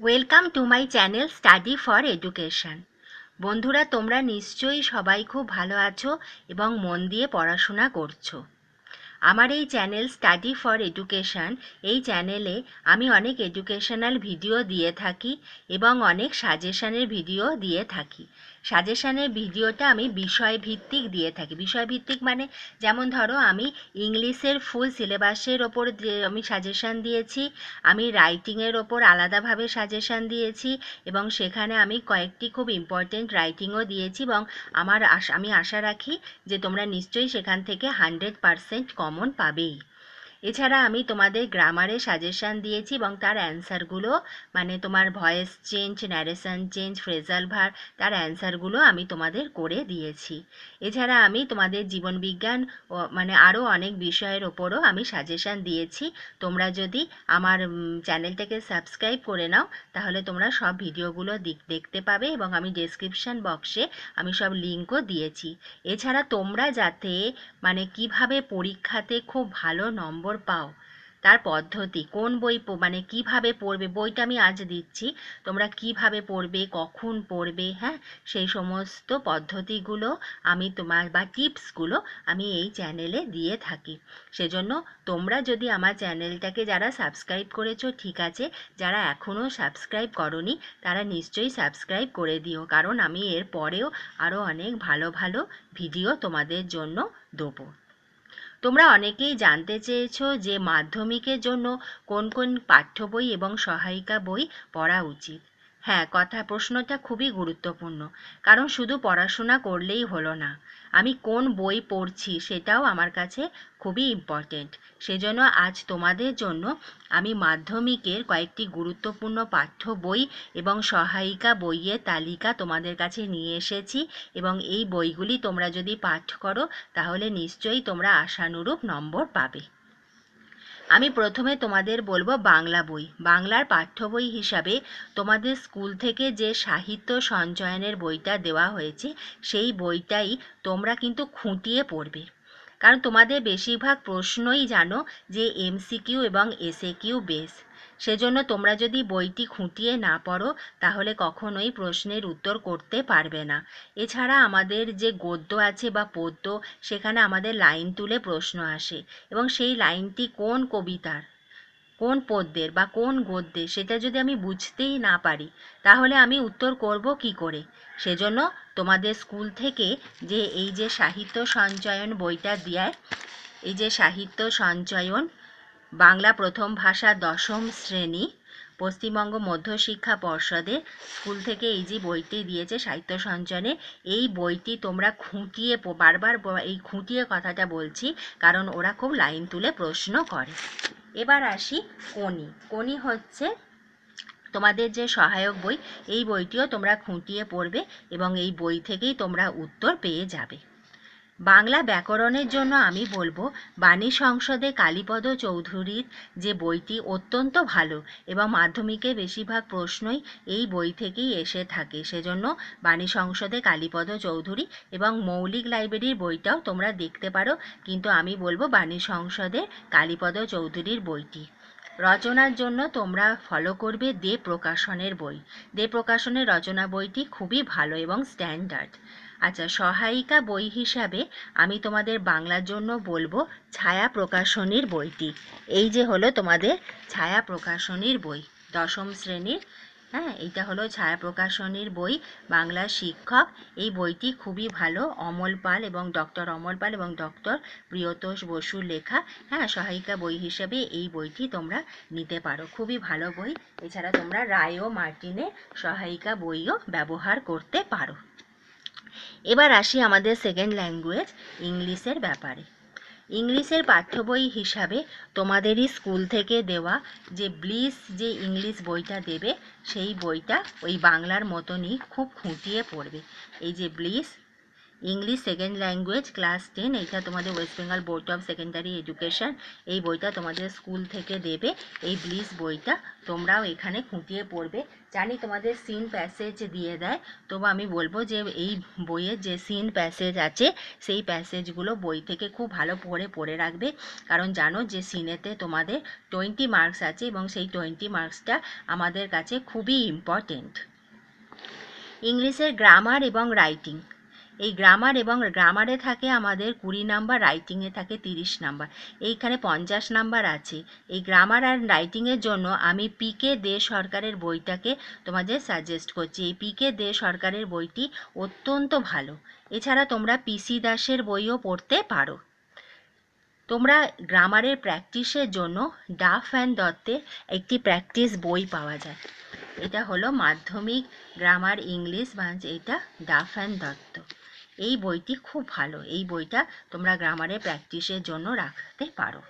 Welcome to my channel study for education বন্ধুরা, তোমরা নিশ্চয়ই সবাই খুব ভালো আছো এবং মন দিয়ে পড়াশোনা করছ। আমার এই চ্যানেল স্টাডি ফর এডুকেশন এই চ্যানেলে আমি অনেক এডুকেশনাল ভিডিও দিয়ে থাকি এবং অনেক সাজেশানের ভিডিও দিয়ে থাকি। সাজেশনের ভিডিওটা আমি বিষয়ভিত্তিক দিয়ে থাকি। বিষয়ভিত্তিক মানে যেমন ধরো, আমি ইংলিশের ফুল সিলেবাসের ওপর আমি সাজেশান দিয়েছি, আমি রাইটিংয়ের ওপর আলাদাভাবে সাজেশান দিয়েছি এবং সেখানে আমি কয়েকটি খুব ইম্পর্টেন্ট রাইটিংও দিয়েছি এবং আমার আশা, আমি আশা রাখি যে তোমরা নিশ্চয়ই সেখান থেকে হান্ড্রেড পারসেন্ট কমন পাবেই। এছাড়া আমি তোমাদের গ্রামারে সাজেশান দিয়েছি এবং তার অ্যান্সারগুলো মানে তোমার voice change narration change phrasal verb, তার অ্যান্সারগুলো আমি তোমাদের করে দিয়েছি। এছাড়া আমি তোমাদের জীবনবিজ্ঞান মানে আরও অনেক বিষয়ের ওপরও আমি সাজেশান দিয়েছি। তোমরা যদি আমার চ্যানেলটাকে সাবস্ক্রাইব করে নাও, তাহলে তোমরা সব ভিডিওগুলো দিক- দেখতে পাবে এবং আমি ডেসক্রিপশন বক্সে আমি সব লিঙ্কও দিয়েছি। এছাড়া তোমরা যাতে মানে কীভাবে পরীক্ষাতে খুব ভালো নম্বর পাও। তার পদ্ধতি, কোন বই মানে কীভাবে পড়বে, বইটা আমি আজ দিচ্ছি, তোমরা কীভাবে পড়বে, কখন পড়বে হ্যাঁ? সেই সমস্ত পদ্ধতিগুলো আমি তোমার, বা টিপসগুলো আমি এই চ্যানেলে দিয়ে থাকি। সেজন্য তোমরা যদি আমার চ্যানেলটাকে যারা সাবস্ক্রাইব করেছ, ঠিক আছে, যারা এখনও সাবস্ক্রাইব করনি, তারা নিশ্চয়ই সাবস্ক্রাইব করে দিও, কারণ আমি এর পরেও আরও অনেক ভালো ভালো ভিডিও তোমাদের জন্য দেবো। তোমরা অনেকেই জানতে চেয়েছো যে মাধ্যমিকের জন্য কোন কোন পাঠ্য বই এবং সহায়িকা বই পড়া উচিত। হ্যাঁ কথা প্রশ্নটা খুবই গুরুত্বপূর্ণ। কারণ শুধু পড়াশোনা করলেই হলো না। আমি কোন বই পড়ছি সেটাও আমার কাছে খুবই ইম্পর্টেন্ট সেজন্য আজ তোমাদের জন্য আমি মাধ্যমিকের কয়েকটি গুরুত্বপূর্ণ পাঠ্য বই এবং সহায়িকা বইয়ের তালিকা তোমাদের কাছে নিয়ে এসেছি এবং এই বইগুলি তোমরা যদি পাঠ করো তাহলে নিশ্চয়ই তোমরা আশানুরূপ নম্বর পাবে। আমি প্রথমে তোমাদের বলব বাংলা বই। বাংলার পাঠ্য বই হিসাবে তোমাদের স্কুল থেকে যে সাহিত্য সঞ্চয়নের বইটা দেওয়া হয়েছে, সেই বইটাই তোমরা কিন্তু খুঁটিয়ে পড়বে। কারণ তোমাদের বেশিরভাগ প্রশ্নই জানো যে এমসিকিউ এবং এসএ কিউ বেস সেজন্য তোমরা যদি বইটি খুঁটিয়ে না পড়ো, তাহলে কখনোই প্রশ্নের উত্তর করতে পারবে না। এছাড়া আমাদের যে গদ্য আছে বা পদ্য, সেখানে আমাদের লাইন তুলে প্রশ্ন আসে। এবং সেই লাইনটি কোন কবিতার? কোন পদ্যের বা কোন গদ্যের? সেটা যদি আমি বুঝতেই না পারি, তাহলে আমি উত্তর করব কি করে? সেজন্য তোমাদের স্কুল থেকে যে এই যে সাহিত্য সঞ্চয়ন বইটা দেয়, এই যে সাহিত্য সঞ্চয়ন বাংলা প্রথম ভাষা দশম শ্রেণি, পশ্চিমবঙ্গ মধ্যশিক্ষা পর্ষদে স্কুল থেকে এই যে বইটি দিয়েছে সাহিত্য সঞ্চয়নে এই বইটি তোমরা খুঁটিয়ে বারবার এই খুঁটিয়ে কথাটা বলছি কারণ ওরা খুব লাইন তুলে প্রশ্ন করে। এবার আসি কোনি কোনি হচ্ছে তোমাদের যে সহায়ক বই, এই বইটিও তোমরা খুঁটিয়ে পড়বে এবং এই বই থেকেই তোমরা উত্তর পেয়ে যাবে। বাংলা ব্যাকরণের জন্য আমি বলব বাণী সংসদে কালীপদ চৌধুরীর যে বইটি অত্যন্ত ভালো এবং মাধ্যমিকে বেশিরভাগ প্রশ্নই এই বই থেকেই এসে থাকে। সেজন্য বাণী সংসদে কালীপদ চৌধুরী এবং মৌলিক লাইব্রেরির বইটাও তোমরা দেখতে পারো, কিন্তু আমি বলব বাণী সংসদে কালীপদ চৌধুরীর বইটি। রচনার জন্য তোমরা ফলো করবে দে প্রকাশনের বই। দে প্রকাশনের রচনা বইটি খুবই ভালো এবং স্ট্যান্ডার্ড আচ্ছা সহায়িকা বই হিসাবে আমি তোমাদের বাংলার জন্য বলব ছায়া প্রকাশনীর বইটি। এই যে হলো তোমাদের ছায়া প্রকাশনীর বই, দশম শ্রেণির হ্যাঁ এইটা হলো ছায়া প্রকাশনীর বই বাংলা শিক্ষক। এই বইটি খুবই ভালো, অমল পাল এবং ডক্টর অমল পাল এবং ডক্টর প্রিয়তোষ বসুর লেখা হ্যাঁ সহায়িকা বই হিসেবে এই বইটি তোমরা নিতে পারো। খুবই ভালো বই, এছাড়া তোমরা রায় ও মার্টিনের সহায়িকা বইও ব্যবহার করতে পারো। এবার আসি আমাদের সেকেন্ড ল্যাঙ্গুয়েজ ইংলিশের ব্যাপারে। ইংলিশের পাঠ্য বই হিসাবে তোমাদেরই স্কুল থেকে দেওয়া যে ব্লিস যে ইংলিশ বইটা দেবে, সেই বইটা ওই বাংলার মতনই খুব খুঁটিয়ে পড়বে। এই যে bliss English second language class ten এইটা তোমাদের West Bengal board of secondary education এই বইটা তোমাদের স্কুল থেকে দেবে। এই ব্লিস বইটা তোমরাও এখানে খুঁটিয়ে পড়বে। জানি তোমাদের সিন প্যাসেজ দিয়ে দেয়। তবু আমি বলব যে এই বইয়ের যে সিন প্যাসেজ আছে, সেই প্যাসেজগুলো বই থেকে খুব ভালো পড়ে পড়ে রাখবে। কারণ জানো যে সিনেতে তোমাদের টোয়েন্টি মার্কস আছে এবং সেই টোয়েন্টি মার্কসটা আমাদের কাছে খুবই ইম্পর্টেন্ট ইংলিশের গ্রামার এবং রাইটিং এই গ্রামার এবং গ্রামারে থাকে আমাদের কুড়ি নাম্বার রাইটিংয়ে থাকে তিরিশ নাম্বার এইখানে পঞ্চাশ নাম্বার আছে। এই গ্রামার আর রাইটিংয়ের জন্য আমি পিকে দে সরকারের বইটাকে তোমাদের সাজেস্ট করছি। এই পিকে দে সরকারের বইটি অত্যন্ত ভালো। এছাড়া তোমরা পিসি দাসের বইও পড়তে পারো। তোমরা গ্রামারের প্র্যাকটিসের জন্য ডাফ অ্যান্ড দত্তের একটি প্র্যাকটিস বই পাওয়া যায়। এটা হলো মাধ্যমিক গ্রামার ইংলিশ বাঞ্চ এটা ডাফ অ্যান্ড দত্ত। এই বইটি খুব ভালো। এই বইটা তোমরা গ্রামারে প্র্যাকটিসের জন্য রাখতে পারো।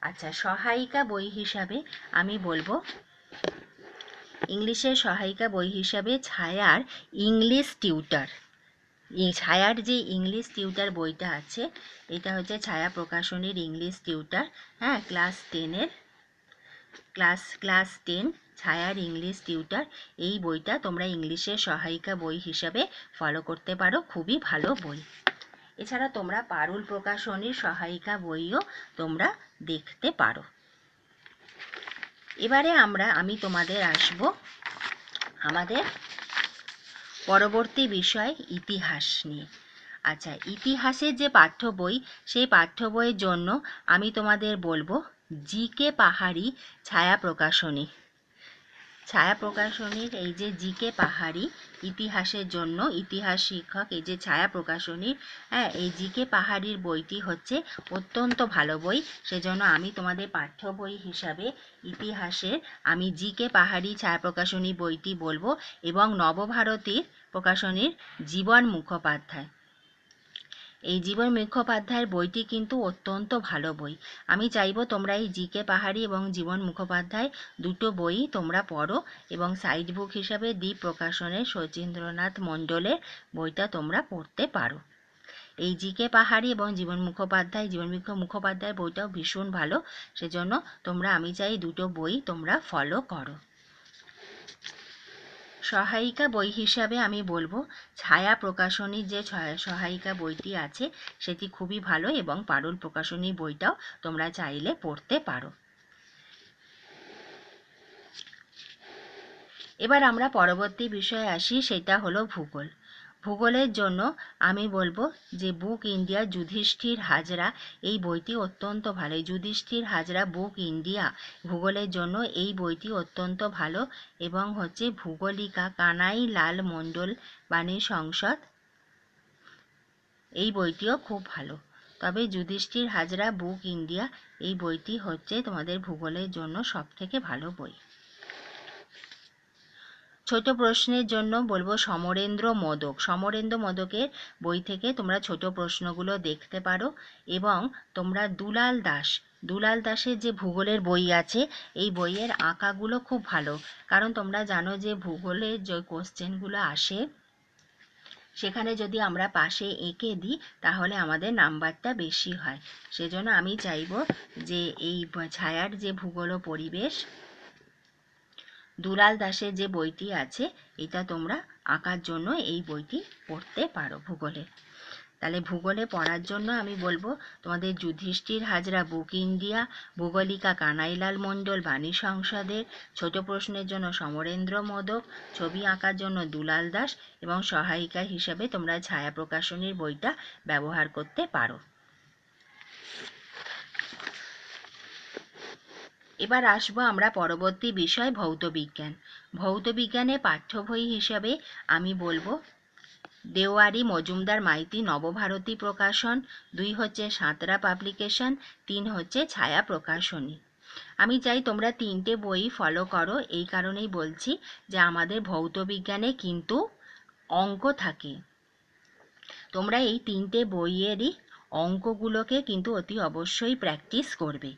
আচ্ছা সহায়িকা বই হিসাবে আমি বলব, ইংলিশের সহায়িকা বই হিসাবে ছায়ার ইংলিশ টিউটার ছায়ার যে ইংলিশ টিউটার বইটা আছে, এটা হচ্ছে ছায়া প্রকাশনীর ইংলিশ টিউটার হ্যাঁ ক্লাস টেনের ক্লাস ক্লাস টেন, ছায়ার ইংলিশ টিউটার, এই বইটা তোমরা ইংলিশের সহায়িকা বই হিসাবে ফলো করতে পারো, খুবই ভালো বই। এছাড়া তোমরা পারুল প্রকাশনীর সহায়িকা বইও তোমরা দেখতে পারো। এবারে আমরা, আমি তোমাদের আসব আমাদের পরবর্তী বিষয়, ইতিহাস নিয়ে। আচ্ছা ইতিহাসের যে পাঠ্য বই, সেই পাঠ্য বইয়ের জন্য আমি তোমাদের বলব জি কে পাহাড়ি ছায়া প্রকাশনী। ছায়া প্রকাশনীর এই যে জি কে পাহাড়ি ইতিহাসের জন্য ইতিহাস শিক্ষক এই যে ছায়া প্রকাশনীর হ্যাঁ এই জি কে পাহাড়ির বইটি হচ্ছে অত্যন্ত ভালো বই। সেজন্য আমি তোমাদের পাঠ্য বই হিসাবে ইতিহাসের আমি জি কে পাহাড়ি ছায়া প্রকাশনী বইটি বলব এবং নবভারতীর প্রকাশনীর জীবন মুখোপাধ্যায়। এই জীবন মুখোপাধ্যায়ের বইটি কিন্তু অত্যন্ত ভালো বই। আমি চাইব তোমরা এই জি কে পাহাড়ি এবং জীবন মুখোপাধ্যায় দুটো বই তোমরা পড়ো এবং সাইড বুক হিসাবে দ্বীপ প্রকাশনের শচীন্দ্রনাথ মণ্ডলের বইটা তোমরা পড়তে পারো। এই জি কে পাহাড়ি এবং জীবন মুখোপাধ্যায়, জীবন মুখোপাধ্যায়ের বইটাও ভীষণ ভালো, সেজন্য তোমরা আমি চাই দুটো বই তোমরা ফলো করো। সহায়িকা বই হিসাবে আমি বলব, ছায়া প্রকাশনীর যে সহায়িকা বইটি আছে, সেটি খুবই ভালো এবং পারুল প্রকাশনী বইটাও তোমরা চাইলে পড়তে পারো। এবার আমরা পরবর্তী বিষয়ে আসি, সেটা হলো ভূগোল। ভূগোলের জন্য আমি বলব যে বুক ইন্ডিয়া যুধিষ্ঠির হাজরা, এই বইটি অত্যন্ত ভালো। যুধিষ্ঠির হাজরা বুক ইন্ডিয়া, ভূগোলের জন্য এই বইটি অত্যন্ত ভালো এবং হচ্ছে ভূগোলিকা, কানাই লাল মণ্ডল বাণী সংসদ, এই বইটিও খুব ভালো। তবে যুধিষ্ঠির হাজরা বুক ইন্ডিয়া, এই বইটি হচ্ছে তোমাদের ভূগোলের জন্য সবথেকে ভালো বই। ছোট প্রশ্নের জন্য বলব সমরেন্দ্র মোদক। সমরেন্দ্র মোদকের বই থেকে তোমরা ছোট প্রশ্নগুলো দেখতে পারো এবং তোমরা দুলাল দাস, দুলাল দাসের যে ভূগোলের বই আছে, এই বইয়ের আঁকাগুলো খুব ভালো। কারণ তোমরা জানো যে ভূগোলের যে কোশ্চেনগুলো আসে, সেখানে যদি আমরা পাশে এঁকে দিই, তাহলে আমাদের নাম্বারটা বেশি হয়। সেজন্য আমি চাইব যে এই ছায়ার যে ভূগোল পরিবেশ দুলাল দাসের যে বইটি আছে, এটা তোমরা আঁকার জন্য এই বইটি পড়তে পারো ভূগোলে। তাহলে ভূগোলে পড়ার জন্য আমি বলব, তোমাদের যুধিষ্ঠির, হাজরা বুক ইন্ডিয়া, ভূগোলিকা কানাইলাল মণ্ডল, বাণী সংসদের, ছোট প্রশ্নের জন্য সমরেন্দ্র মোদক, ছবি আঁকার জন্য দুলাল দাস এবং সহায়িকা হিসেবে তোমরা ছায়া প্রকাশনীর বইটা ব্যবহার করতে পারো। এবার আসব আমরা পরবর্তী বিষয় ভৌত বিজ্ঞান। ভৌত বিজ্ঞানে পাঠ্য বই হিসাবে আমি বলব, দেওয়ারি মজুমদার মাইতি নবভারতী প্রকাশন, দুই হচ্ছে সাঁতরা পাবলিকেশন, তিন হচ্ছে ছায়া প্রকাশনী। আমি চাই তোমরা তিনটে বই ফলো করো, এই কারণেই বলছি যে আমাদের ভৌত বিজ্ঞানে কিন্তু অঙ্ক থাকে। তোমরা এই তিনটে বইয়েরই অঙ্কগুলোকে কিন্তু অতি অবশ্যই প্র্যাকটিস করবে।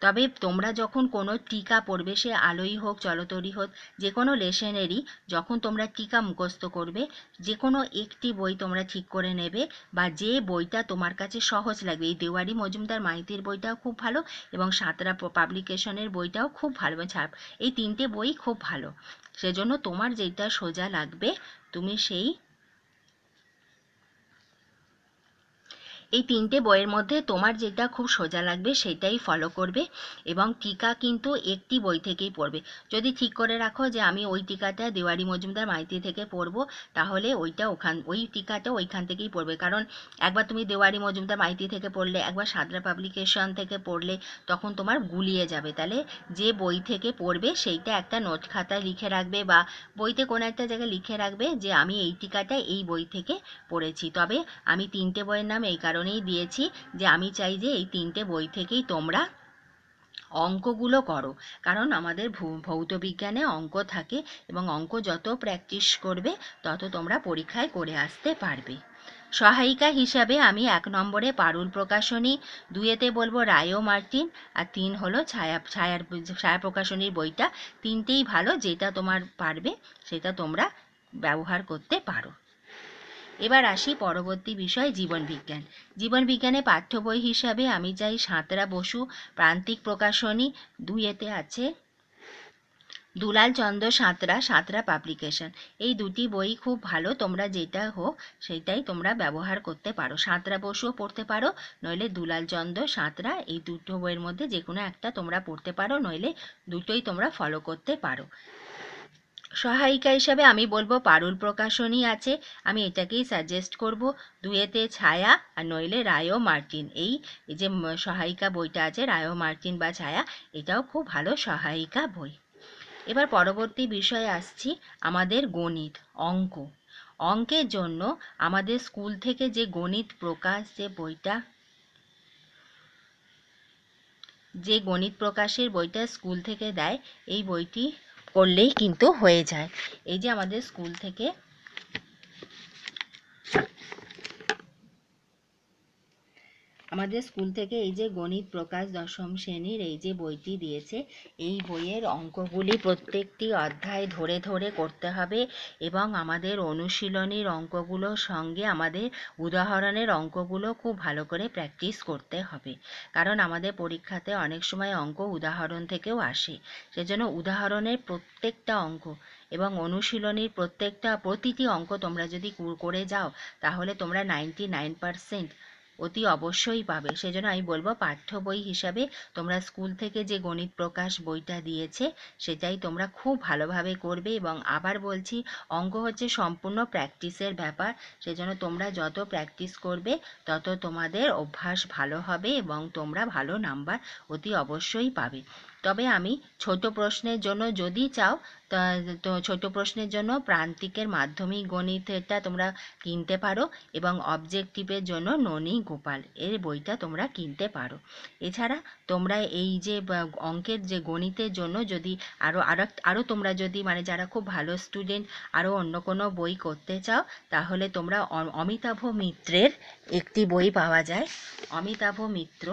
তবে তোমরা যখন কোনো টিকা পড়বে সে আলোই হোক জলতরি হোক, যে কোনো লেসনেরই যখন তোমরা টিকা মুখস্থ করবে, যে কোনো একটি বই তোমরা ঠিক করে নেবে বা যে বইটা তোমার কাছে সহজ লাগবে। এই দেওয়ারি মজুমদার মাইতির বইটাও খুব ভালো এবং সাঁতরা পাবলিকেশনের বইটাও খুব ভালো ছাপ এই তিনটে বই খুব ভালো। সেজন্য তোমার যেটা সোজা লাগবে, তুমি সেই এই তিনটে বইয়ের মধ্যে তোমার যেটা খুব সোজা লাগবে সেটাই ফলো করবে এবং টিকা কিন্তু একটি বই থেকেই পড়বে। যদি ঠিক করে রাখো যে আমি ওই টিকাটা দেওয়ারি মজুমদার মাইতি থেকে পড়ব, তাহলে ওইটা ওখান, ওই টিকাটা ওইখান থেকেই পড়বে। কারণ একবার তুমি দেওয়ারি মজুমদার মাইতি থেকে পড়লে, একবার সাদরা পাবলিকেশন থেকে পড়লে তখন তোমার গুলিয়ে যাবে। তাহলে যে বই থেকে পড়বে সেইটা একটা নোট খাতায় লিখে রাখবে বা বইতে কোনো একটা জায়গায় লিখে রাখবে যে আমি এই টিকাটা এই বই থেকে পড়েছি। তবে আমি তিনটে বইয়ের নাম এই কারণে কারণেই দিয়েছি যে আমি চাই যে এই তিনটে বই থেকেই তোমরা অঙ্কগুলো করো। কারণ আমাদের ভৌত বিজ্ঞানে অঙ্ক থাকে এবং অঙ্ক যত প্র্যাকটিস করবে, তত তোমরা পরীক্ষায় করে আসতে পারবে। সহায়িকা হিসাবে আমি এক নম্বরে পারুল প্রকাশনী দুয়েতে বলব রায়ো মার্টিন, আর তিন হলো ছায়া ছায়ার ছায়া প্রকাশনীর বইটা। তিনটেই ভালো, যেটা তোমার পারবে, সেটা তোমরা ব্যবহার করতে পারো। এবার আসি পরবর্তী বিষয় জীবনবিজ্ঞান জীবনবিজ্ঞানে পাঠ্য বই হিসাবে আমি চাই সাঁতরা বসু, প্রান্তিক প্রকাশনী, দুইয়েতে আছে দুলাল চন্দ্র সাঁতরা সাঁতরা পাবলিকেশন। এই দুটি বই খুব ভালো, তোমরা যেটা হোক সেটাই তোমরা ব্যবহার করতে পারো। সাঁতরা বসুও পড়তে পারো, নইলে দুলাল চন্দ্র সাঁতরা, এই দুটো বইয়ের মধ্যে যে কোনো একটা তোমরা পড়তে পারো, নইলে দুটোই তোমরা ফলো করতে পারো। সহায়িকা হিসাবে আমি বলব পারুল প্রকাশনী আছে। আমি এটাকেই সাজেস্ট করব। দুয়েতে ছায়া আর নইলে রায়ো মার্টিন। এই যে সহায়িকা বইটা আছে রায়ো মার্টিন বা ছায়া, এটাও খুব ভালো সহায়িকা বই। এবার পরবর্তী বিষয়ে আসছি, আমাদের গণিত, অঙ্ক। অঙ্কের জন্য আমাদের স্কুল থেকে যে গণিত প্রকাশ, যে বইটা, যে গণিত প্রকাশের বইটা স্কুল থেকে দেয়, এই বইটি করলেই কিন্তু হয়ে যায়। এই যে আমাদের স্কুল থেকে আমাদের স্কুল থেকে এই যে গণিত প্রকাশ দশম শ্রেণির এই যে বইটি দিয়েছে, এই বইয়ের অঙ্কগুলি প্রত্যেকটি অধ্যায় ধরে ধরে করতে হবে এবং আমাদের অনুশীলনীর অঙ্কগুলোর সঙ্গে আমাদের উদাহরণের অঙ্কগুলো খুব ভালো করে প্র্যাকটিস করতে হবে। কারণ আমাদের পরীক্ষাতে অনেক সময় অঙ্ক উদাহরণ থেকেও আসে। সেজন্য উদাহরণের প্রত্যেকটা অঙ্ক এবং অনুশীলনীর প্রত্যেকটা প্রতিটি অঙ্ক তোমরা যদি করে যাও, তাহলে তোমরা নাইনটি নাইন পারসেন্ট অতি অবশ্যই পাবে। সেজন্য আমি বলব পাঠ্য বই হিসাবে তোমরা স্কুল থেকে যে গণিত প্রকাশ বইটা দিয়েছে, সেটাই তোমরা খুব ভালোভাবে করবে এবং আবার বলছি, অঙ্ক হচ্ছে সম্পূর্ণ প্র্যাকটিসের ব্যাপার। সেজন্য তোমরা যত প্র্যাকটিস করবে, তত তোমাদের অভ্যাস ভালো হবে এবং তোমরা ভালো নাম্বার অতি অবশ্যই পাবে। তবে আমি ছোট প্রশ্নের জন্য যদি চাও, তো ছোট প্রশ্নের জন্য প্রান্তিকের মাধ্যমিক গণিতেরটা তোমরা কিনতে পারো এবং অবজেক্টিভের জন্য ননী গোপাল এর বইটা তোমরা কিনতে পারো। এছাড়া তোমরা এই যে অঙ্কের যে গণিতের জন্য যদি আরও আরও আরও তোমরা যদি মানে যারা খুব ভালো স্টুডেন্ট আরও অন্য কোনো বই করতে চাও, তাহলে তোমরা অমিতাভ মিত্রের একটি বই পাওয়া যায়। অমিতাভ মিত্র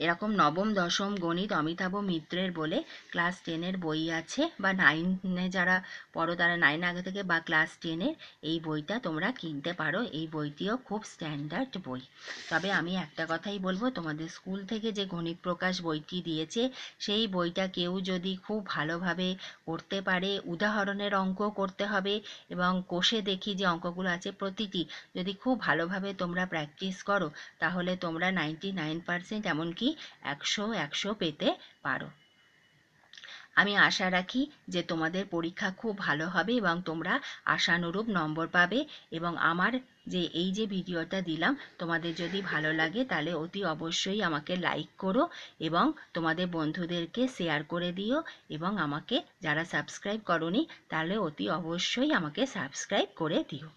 এরকম নবম, দশম গণিত অমিতাভ মিত্রের বলে ক্লাস টেনের বই আছে বা নাইনে যারা পড়ো তারা নাইন আগে থেকে বা ক্লাস টেনের এই বইটা তোমরা কিনতে পারো। এই বইটিও খুব স্ট্যান্ডার্ড বই। তবে আমি একটা কথাই বলব, তোমাদের স্কুল থেকে যে গণিত প্রকাশ বইটি দিয়েছে, সেই বইটা কেউ যদি খুব ভালোভাবে করতে পারে, উদাহরণের অঙ্ক করতে হবে এবং কোষে দেখি যে অঙ্কগুলো আছে প্রতিটি, যদি খুব ভালোভাবে তোমরা প্র্যাকটিস করো, তাহলে তোমরা নাইনটি নাইন পারসেন্ট এমনকি কি একশো একশো পেতে পারো। আমি আশা রাখি যে তোমাদের পরীক্ষা খুব ভালো হবে এবং তোমরা আশানুরূপ নম্বর পাবে এবং আমার যে এই যে ভিডিওটা দিলাম, তোমাদের যদি ভালো লাগে তাহলে অতি অবশ্যই আমাকে লাইক করো এবং তোমাদের বন্ধুদেরকে শেয়ার করে দিও এবং আমাকে যারা সাবস্ক্রাইব করনি তাহলে অতি অবশ্যই আমাকে সাবস্ক্রাইব করে দিও।